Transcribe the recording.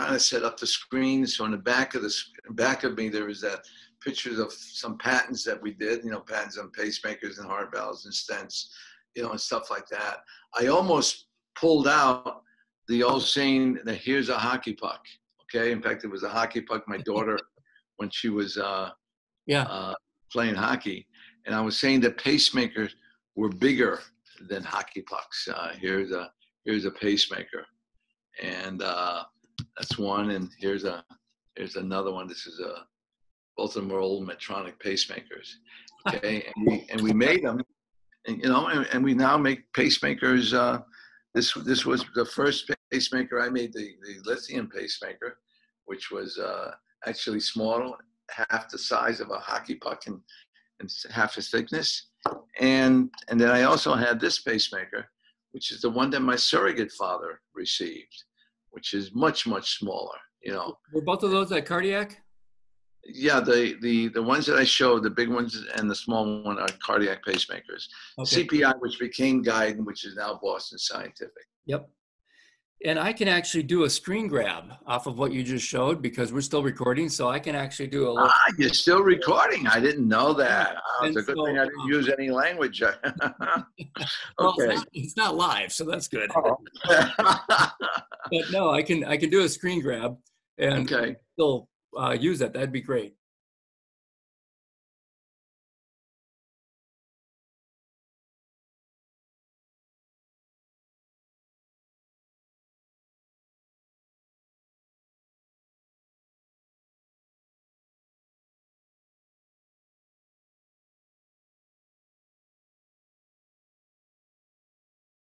trying to set up the screen. So in the back of the back of me, there was that pictures of some patents that we did. You know, patents on pacemakers and heart valves and stents, you know, and stuff like that. I almost pulled out the old saying that here's a hockey puck. Okay, in fact, it was a hockey puck. My daughter, when she was uh, Yeah. uh, playing hockey, and I was saying that pacemakers were bigger than hockey pucks. Uh, here's a here's a pacemaker, and uh, that's one. And here's a here's another one. This is a both of them are old Medtronic pacemakers. Okay, and we and we made them, and you know, and, and we now make pacemakers. Uh, this this was the first pacemaker I made, the the lithium pacemaker, which was uh, actually small, half the size of a hockey puck and, and half its thickness. And and then I also had this pacemaker, which is the one that my surrogate father received, which is much much smaller. You know, Were both of those at cardiac? yeah, the the the ones that I showed, the big ones and the small one, are cardiac pacemakers. Okay. CPI, which became Guidant, which is now Boston Scientific. Yep. And I can actually do a screen grab off of what you just showed because we're still recording. So I can actually do a. Ah, you're still recording. I didn't know that. Ah, it's a good so, thing I didn't um, use any language. Well, okay. it's, not, it's not live, so that's good. Oh. But no, I can I can do a screen grab and okay. still uh, use that. That'd be great.